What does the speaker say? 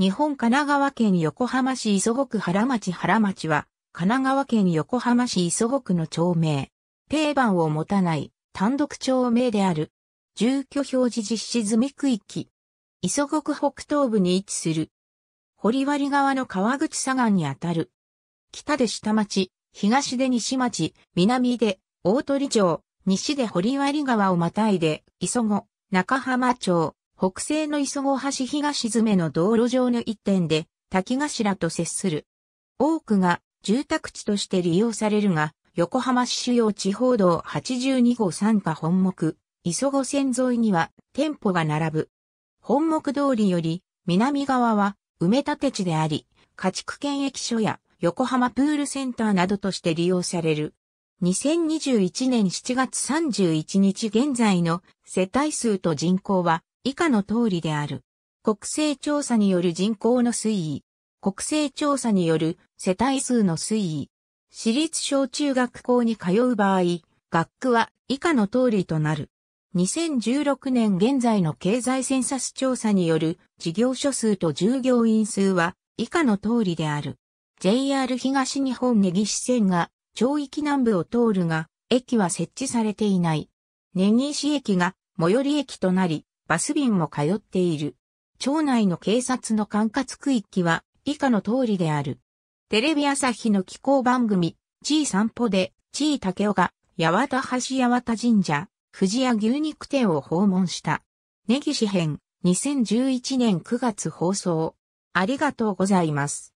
日本神奈川県横浜市磯子区原町原町は、神奈川県横浜市磯子区の町名。定番を持たない単独町名である。住居表示実施済み区域。磯子区北東部に位置する。堀割川の川口左岸にあたる。北で下町、東で西町、南で大鳥町、西で堀割川をまたいで、磯子、中浜町、北西の磯子橋東詰の道路上の一点で、滝頭と接する。多くが住宅地として利用されるが、横浜市主要地方道82号参加本目、磯子線沿いには店舗が並ぶ。本目通りより南側は埋め立て地であり、家畜検疫所や横浜プールセンターなどとして利用される。2021年7月31日現在の世帯数と人口は以下の通りである。国勢調査による人口の推移。国勢調査による世帯数の推移。私立小中学校に通う場合、学区は以下の通りとなる。2016年現在の経済センサス調査による事業所数と従業員数は以下の通りである。JR 東日本根岸線が町域南部を通るが、駅は設置されていない。根岸駅が最寄り駅となり、バス便も通っている。町内の警察の管轄区域は以下の通りである。テレビ朝日の気候番組、ちい散歩で、ちい竹雄が、八幡橋八幡神社、藤屋牛肉店を訪問した。根岸編、2011年9月放送。ありがとうございます。